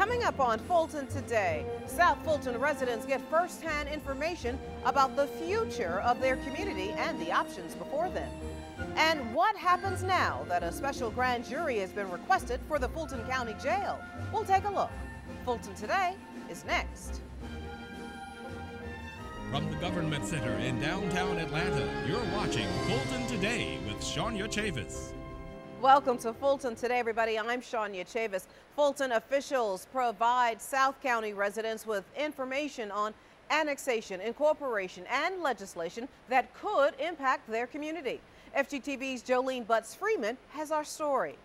Coming up on Fulton today, South Fulton residents get firsthand information about the future of their community and the options before them. And what happens now that a special grand jury has been requested for the Fulton County Jail? We'll take a look. Fulton Today is next. From the Government Center in downtown Atlanta, you're watching Fulton Today with Shania Chavis. Welcome to Fulton Today, everybody. I'm Shania Chavis. Fulton officials provide South County residents with information on annexation, incorporation, and legislation that could impact their community. FGTV's Jolene Butts Freeman has our story.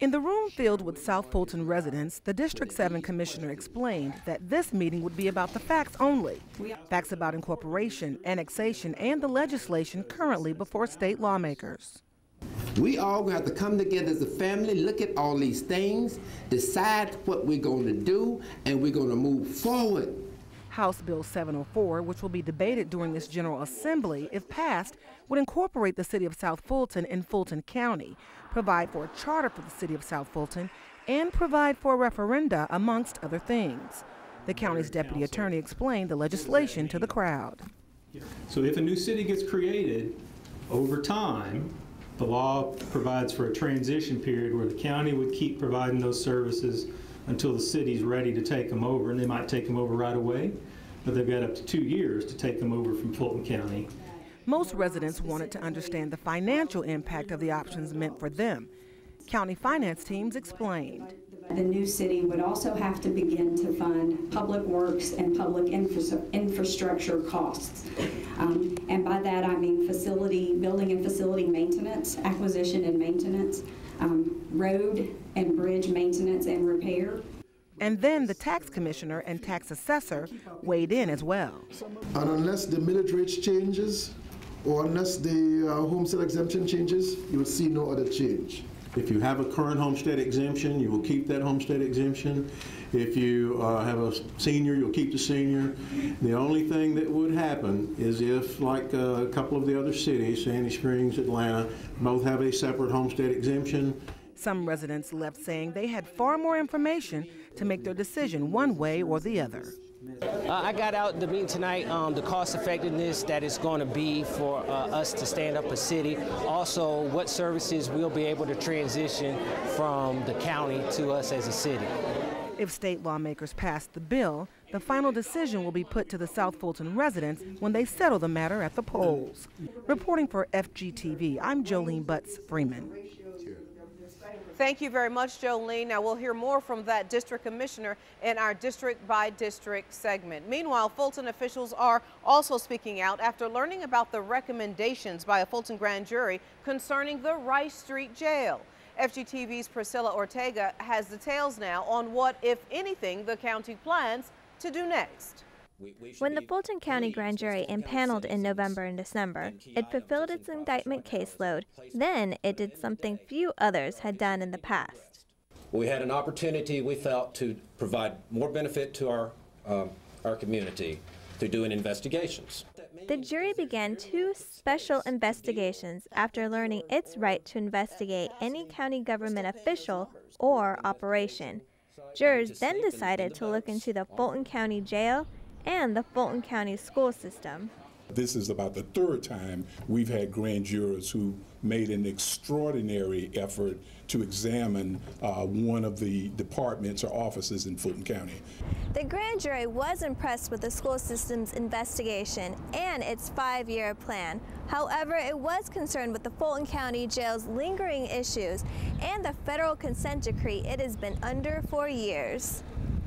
In the room filled with South Fulton residents, the District 7 Commissioner explained that this meeting would be about the facts only. Facts about incorporation, annexation, and the legislation currently before state lawmakers. We all have to come together as a family, look at all these things, decide what we're going to do, and we're going to move forward. House Bill 704, which will be debated during this General Assembly, if passed, would incorporate the city of South Fulton in Fulton County, provide for a charter for the city of South Fulton, and provide for a referenda, amongst other things. The county's deputy attorney explained the legislation to the crowd. So if a new city gets created, over time, the law provides for a transition period where the county would keep providing those services until the city's ready to take them over, and they might take them over right away, but they've got up to two years to take them over from Fulton County. Most residents wanted to understand the financial impact of the options meant for them. County finance teams explained. The new city would also have to begin to fund public works and public infra infrastructure costs. Um, and by that I mean facility, building and facility maintenance, acquisition and maintenance, um, road and bridge maintenance and repair. And then the tax commissioner and tax assessor weighed in as well. And unless the millage rate changes, or unless the uh, homestead exemption changes, you will see no other change. If you have a current homestead exemption, you will keep that homestead exemption. If you uh, have a senior, you'll keep the senior. The only thing that would happen is if, like uh, a couple of the other cities, Sandy Springs, Atlanta, both have a separate homestead exemption. Some residents left saying they had far more information to make their decision one way or the other. Uh, I got out the meeting tonight, um, the cost effectiveness that it's going to be for uh, us to stand up a city. Also, what services we'll be able to transition from the county to us as a city. If state lawmakers pass the bill, the final decision will be put to the South Fulton residents when they settle the matter at the polls. Reporting for FGTV, I'm Jolene Butts Freeman. Thank you very much, Jolene. Now we'll hear more from that district commissioner in our district by district segment. Meanwhile, Fulton officials are also speaking out after learning about the recommendations by a Fulton grand jury concerning the Rice Street jail. FGTV's Priscilla Ortega has details now on what, if anything, the county plans to do next. When the Fulton County Grand Jury impaneled in November and December, it fulfilled its indictment caseload. Then it did something few others had done in the past. We had an opportunity, we felt, to provide more benefit to our, um, our community through doing investigations. The jury began two special investigations after learning its right to investigate any county government official or operation. Jurors then decided to look into the Fulton County Jail and the Fulton County school system. This is about the third time we've had grand jurors who made an extraordinary effort to examine uh, one of the departments or offices in Fulton County. The grand jury was impressed with the school system's investigation and its five-year plan. However, it was concerned with the Fulton County Jail's lingering issues and the federal consent decree it has been under for years.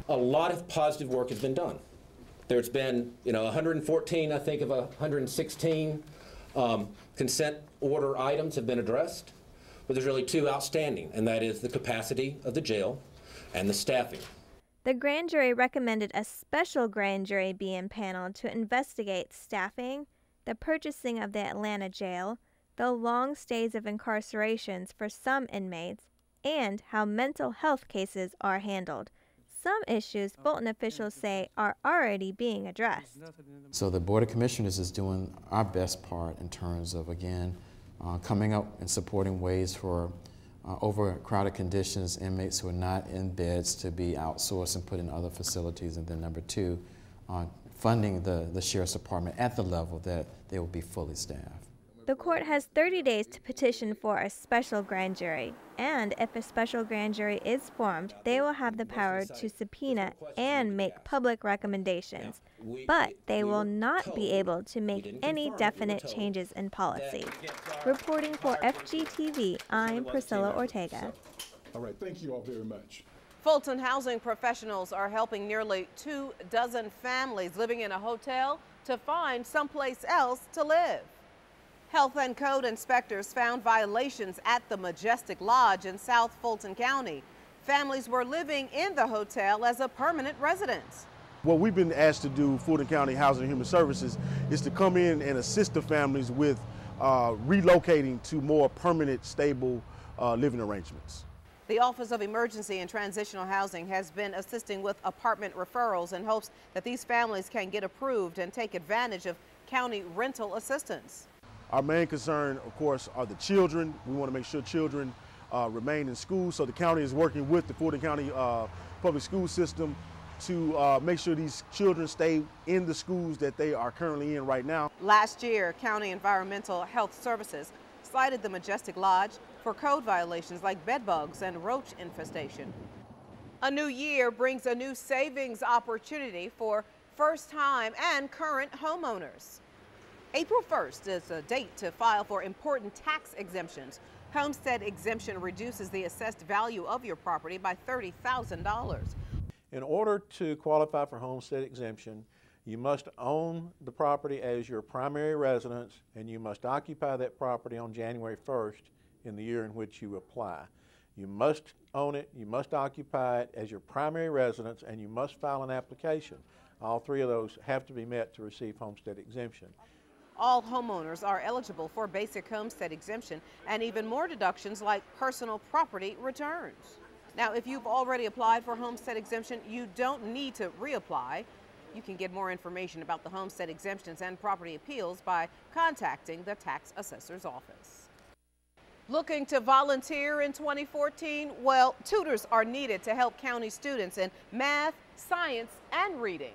A lot of positive work has been done. There's been, you know, 114, I think, of 116 um, consent order items have been addressed, but there's really two outstanding, and that is the capacity of the jail and the staffing. The grand jury recommended a special grand jury be impaneled to investigate staffing, the purchasing of the Atlanta jail, the long stays of incarcerations for some inmates, and how mental health cases are handled. Some issues Fulton officials say are already being addressed. So the Board of Commissioners is doing our best part in terms of, again, uh, coming up and supporting ways for uh, overcrowded conditions, inmates who are not in beds to be outsourced and put in other facilities. And then number two, uh, funding the, the sheriff's department at the level that they will be fully staffed. The court has 30 days to petition for a special grand jury, and if a special grand jury is formed, they will have the power to subpoena and make public recommendations, but they will not be able to make any definite changes in policy. Reporting for FGTV, I'm Priscilla Ortega. All right, thank you all very much. Fulton housing professionals are helping nearly two dozen families living in a hotel to find someplace else to live. Health and code inspectors found violations at the Majestic Lodge in South Fulton County. Families were living in the hotel as a permanent residence. What we've been asked to do, Fulton County Housing and Human Services, is to come in and assist the families with uh, relocating to more permanent, stable uh, living arrangements. The Office of Emergency and Transitional Housing has been assisting with apartment referrals in hopes that these families can get approved and take advantage of county rental assistance. Our main concern, of course, are the children. We want to make sure children uh, remain in school. So the county is working with the Fulton County uh, public school system to uh, make sure these children stay in the schools that they are currently in right now. Last year, County Environmental Health Services cited the Majestic Lodge for code violations like bedbugs and roach infestation. A new year brings a new savings opportunity for first time and current homeowners. April 1st is a date to file for important tax exemptions. Homestead exemption reduces the assessed value of your property by $30,000. In order to qualify for homestead exemption, you must own the property as your primary residence and you must occupy that property on January 1st in the year in which you apply. You must own it, you must occupy it as your primary residence, and you must file an application. All three of those have to be met to receive homestead exemption. All homeowners are eligible for basic homestead exemption and even more deductions like personal property returns. Now, if you've already applied for homestead exemption, you don't need to reapply. You can get more information about the homestead exemptions and property appeals by contacting the tax assessor's office. Looking to volunteer in 2014? Well, tutors are needed to help county students in math, science, and reading.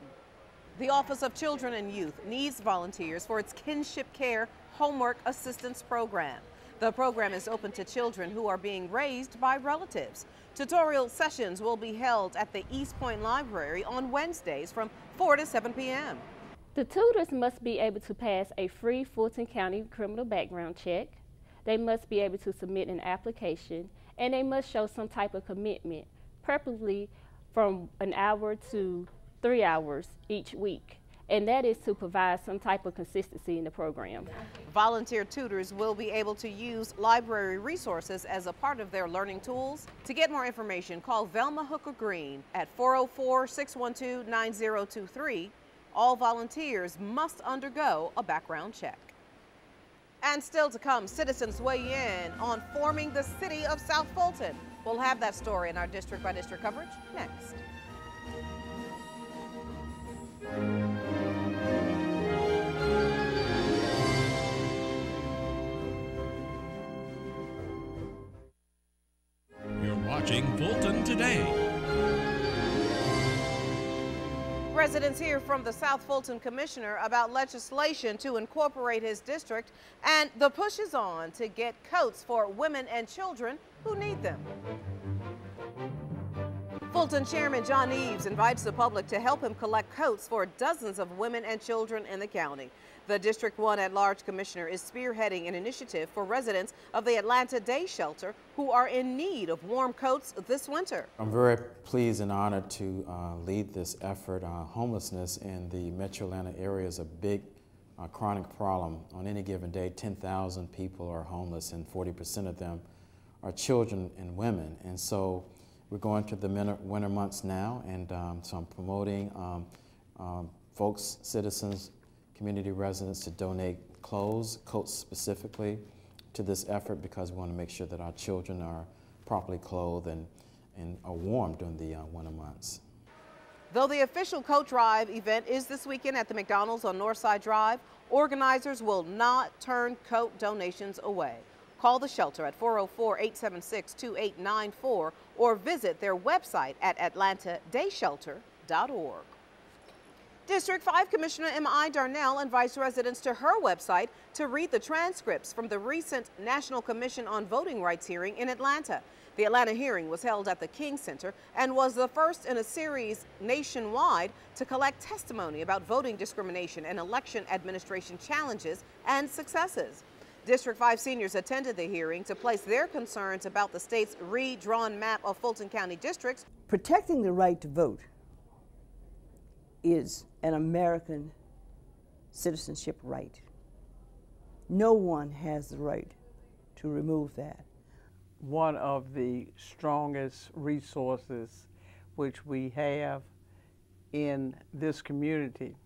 The Office of Children and Youth needs volunteers for its Kinship Care Homework Assistance Program. The program is open to children who are being raised by relatives. Tutorial sessions will be held at the East Point Library on Wednesdays from 4 to 7 p.m. The tutors must be able to pass a free Fulton County criminal background check. They must be able to submit an application and they must show some type of commitment, preferably from an hour to three hours each week. And that is to provide some type of consistency in the program. Volunteer tutors will be able to use library resources as a part of their learning tools. To get more information, call Velma Hooker Green at 404 612 9023. All volunteers must undergo a background check. And still to come, citizens weigh in on forming the city of South Fulton. We'll have that story in our district by district coverage next. You're watching Fulton Today. Residents hear from the South Fulton Commissioner about legislation to incorporate his district, and the push is on to get coats for women and children who need them. Fulton Chairman John Eaves invites the public to help him collect coats for dozens of women and children in the county. The District 1 at-large commissioner is spearheading an initiative for residents of the Atlanta Day Shelter who are in need of warm coats this winter. I'm very pleased and honored to uh, lead this effort. Uh, homelessness in the metro Atlanta area is a big uh, chronic problem. On any given day, 10,000 people are homeless and 40% of them are children and women. And so we're going to the winter months now, and um, so I'm promoting um, um, folks, citizens, community residents to donate clothes, coats specifically, to this effort because we want to make sure that our children are properly clothed and, and are warm during the uh, winter months. Though the official coat drive event is this weekend at the McDonald's on Northside Drive, organizers will not turn coat donations away. Call the shelter at 404 876 2894 or visit their website at atlantadayShelter.org. District 5 Commissioner Emma I. Darnell invites residents to her website to read the transcripts from the recent National Commission on Voting Rights hearing in Atlanta. The Atlanta hearing was held at the King Center and was the first in a series nationwide to collect testimony about voting discrimination and election administration challenges and successes. District 5 seniors attended the hearing to place their concerns about the state's redrawn map of Fulton County districts. Protecting the right to vote is an American citizenship right. No one has the right to remove that. One of the strongest resources which we have in this community,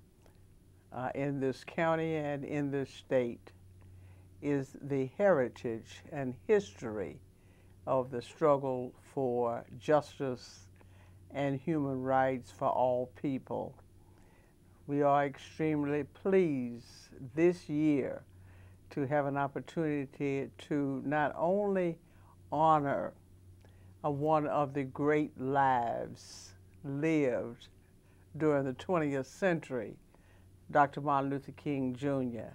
uh, in this county, and in this state is the heritage and history of the struggle for justice and human rights for all people. We are extremely pleased this year to have an opportunity to not only honor one of the great lives lived during the 20th century, Dr. Martin Luther King Jr.,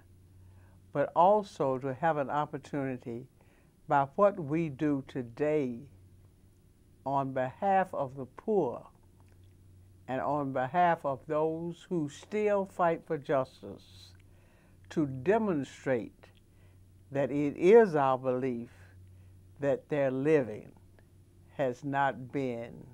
but also to have an opportunity by what we do today on behalf of the poor and on behalf of those who still fight for justice to demonstrate that it is our belief that their living has not been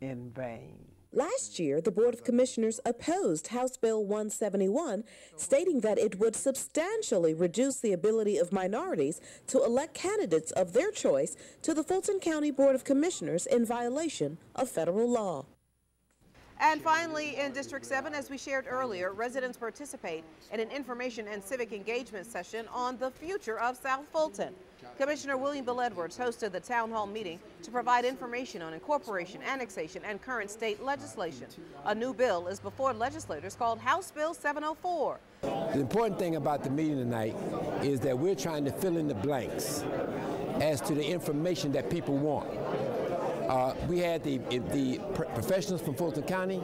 in vain. Last year, the Board of Commissioners opposed House Bill 171, stating that it would substantially reduce the ability of minorities to elect candidates of their choice to the Fulton County Board of Commissioners in violation of federal law. And finally, in District 7, as we shared earlier, residents participate in an information and civic engagement session on the future of South Fulton. Commissioner William Bill Edwards hosted the town hall meeting to provide information on incorporation, annexation, and current state legislation. A new bill is before legislators called House Bill 704. The important thing about the meeting tonight is that we're trying to fill in the blanks as to the information that people want. Uh, we had the, the professionals from Fulton County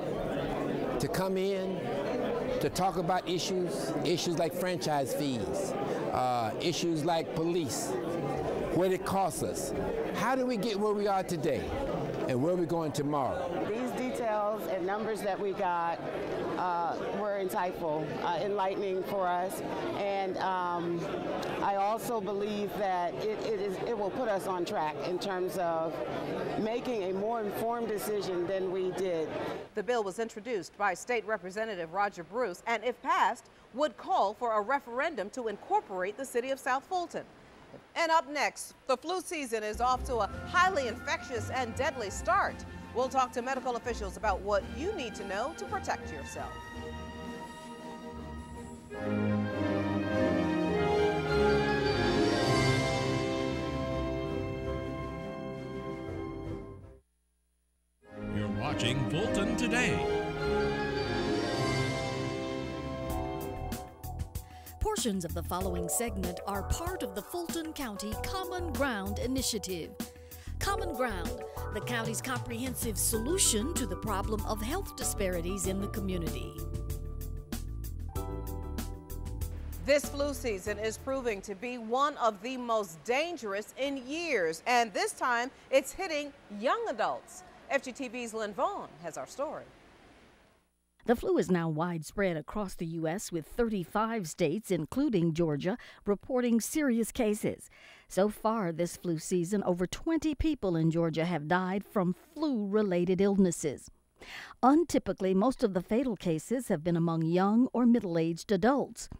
to come in to talk about issues, issues like franchise fees, uh, issues like police, what it costs us. How do we get where we are today and where we're going tomorrow? These details and numbers that we got were insightful, uh, enlightening for us, and um, I also believe that it, it, is, it will put us on track in terms of making a more informed decision than we did. The bill was introduced by State Representative Roger Bruce and, if passed, would call for a referendum to incorporate the city of South Fulton. And up next, the flu season is off to a highly infectious and deadly start. We'll talk to medical officials about what you need to know to protect yourself. You're watching Fulton Today. Portions of the following segment are part of the Fulton County Common Ground Initiative. Common Ground, the county's comprehensive solution to the problem of health disparities in the community. This flu season is proving to be one of the most dangerous in years, and this time it's hitting young adults. FGTV's Lynn Vaughn has our story. The flu is now widespread across the U.S., with 35 states, including Georgia, reporting serious cases. So far this flu season, over 20 people in Georgia have died from flu related illnesses. Untypically, most of the fatal cases have been among young or middle aged adults.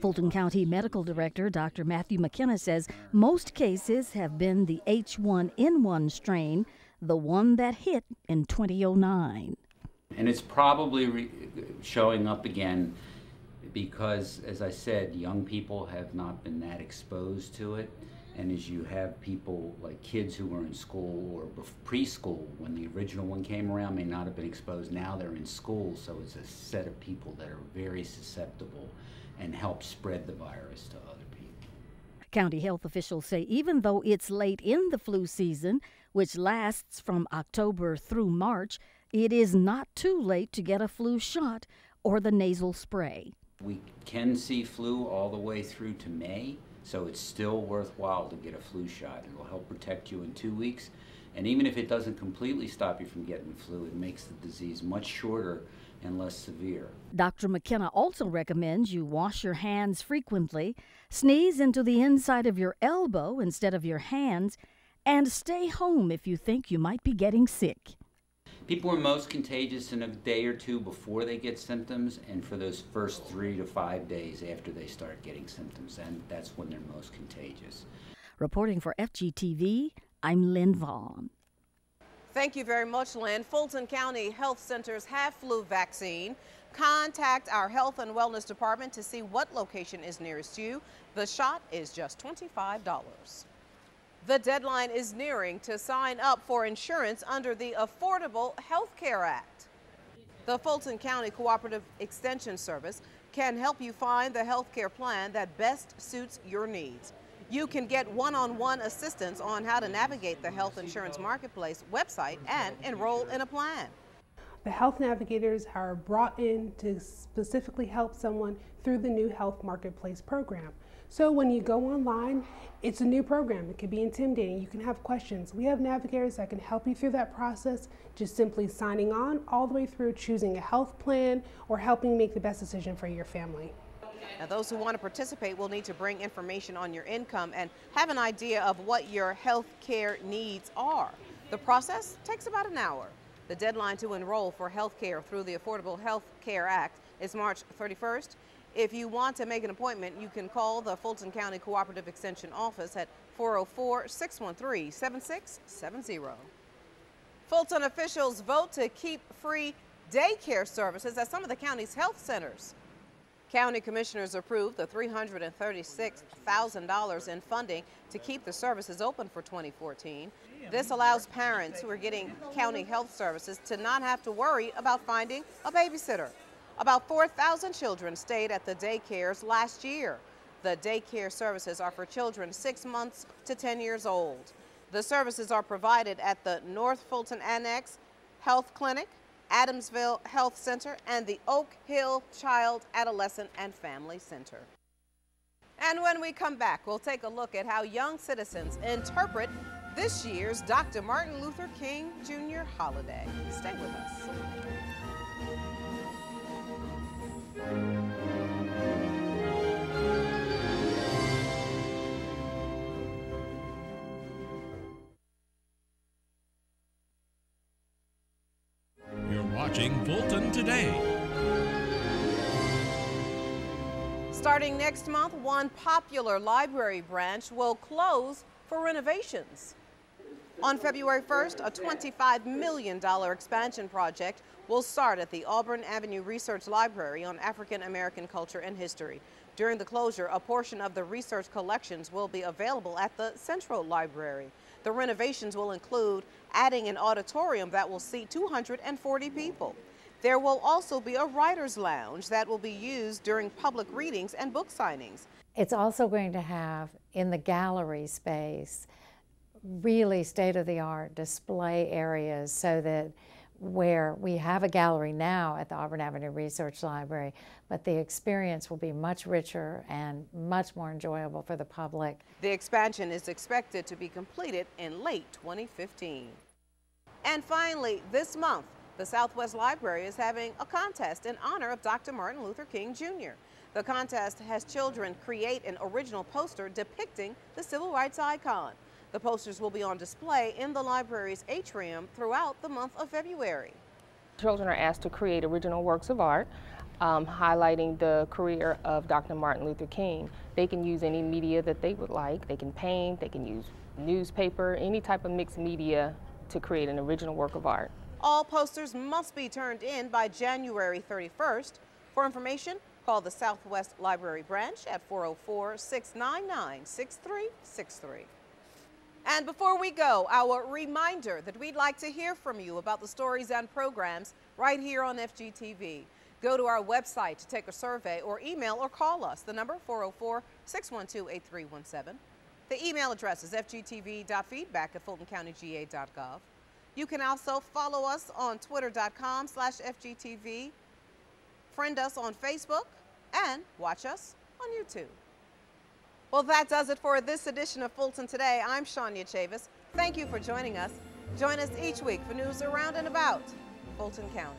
Fulton County Medical Director Dr. Matthew McKenna says most cases have been the H1N1 strain, the one that hit in 2009. And it's probably showing up again because, as I said, young people have not been that exposed to it. And as you have people like kids who were in school or preschool when the original one came around may not have been exposed. Now they're in school, so it's a set of people that are very susceptible and help spread the virus to other people. County health officials say even though it's late in the flu season, which lasts from October through March, it is not too late to get a flu shot or the nasal spray. We can see flu all the way through to May, so it's still worthwhile to get a flu shot. It will help protect you in two weeks. And even if it doesn't completely stop you from getting the flu, it makes the disease much shorter and less severe. Dr. McKenna also recommends you wash your hands frequently, sneeze into the inside of your elbow instead of your hands, and stay home if you think you might be getting sick. People are most contagious in a day or two before they get symptoms, and for those first three to five days after they start getting symptoms, and that's when they're most contagious. Reporting for FGTV, I'm Lynn Vaughn. Thank you very much, Lynn. Fulton County Health Centers have flu vaccine. Contact our Health and Wellness Department to see what location is nearest you. The shot is just $25. The deadline is nearing to sign up for insurance under the Affordable Health Care Act. The Fulton County Cooperative Extension Service can help you find the health care plan that best suits your needs. You can get one-on-one assistance on how to navigate the health insurance marketplace website and enroll in a plan. The health navigators are brought in to specifically help someone through the new health marketplace program. So when you go online, it's a new program. It can be intimidating. You can have questions. We have navigators that can help you through that process, just simply signing on all the way through choosing a health plan or helping make the best decision for your family. Now, those who want to participate will need to bring information on your income and have an idea of what your health care needs are. The process takes about an hour. The deadline to enroll for health care through the Affordable Health Care Act is March 31st. If you want to make an appointment, you can call the Fulton County Cooperative Extension Office at 404-613-7670. Fulton officials vote to keep free daycare services at some of the county's health centers. County commissioners approved the $336,000 in funding to keep the services open for 2014. This allows parents who are getting county health services to not have to worry about finding a babysitter. About 4,000 children stayed at the daycares last year. The daycare services are for children 6 months to 10 years old. The services are provided at the North Fulton Annex Health Clinic, Adamsville Health Center, and the Oak Hill Child, Adolescent, and Family Center. And when we come back, we'll take a look at how young citizens interpret this year's Dr. Martin Luther King Jr. holiday. Stay with us. You're watching Fulton Today. Starting next month, one popular library branch will close for renovations. On February 1st, a $25 million expansion project will start at the Auburn Avenue Research Library on African American culture and history. During the closure, a portion of the research collections will be available at the Central Library. The renovations will include adding an auditorium that will seat 240 people. There will also be a writer's lounge that will be used during public readings and book signings. It's also going to have in the gallery space really state-of-the-art display areas so that where we have a gallery now at the Auburn Avenue Research Library, but the experience will be much richer and much more enjoyable for the public. The expansion is expected to be completed in late 2015. And finally, this month, the Southwest Library is having a contest in honor of Dr. Martin Luther King Jr. The contest has children create an original poster depicting the civil rights icon. The posters will be on display in the library's atrium throughout the month of February. Children are asked to create original works of art um, highlighting the career of Dr. Martin Luther King. They can use any media that they would like. They can paint, they can use newspaper, any type of mixed media to create an original work of art. All posters must be turned in by January 31st. For information, call the Southwest Library branch at 404 699 6363. And before we go, our reminder that we'd like to hear from you about the stories and programs right here on FGTV. Go to our website to take a survey or email or call us. The number 404 612 8317. The email address is fgtv.feedback at fultoncountyga.gov. You can also follow us on twitter.com slash FGTV, friend us on Facebook, and watch us on YouTube. Well, that does it for this edition of Fulton Today. I'm Shania Chavis. Thank you for joining us. Join us each week for news around and about Fulton County.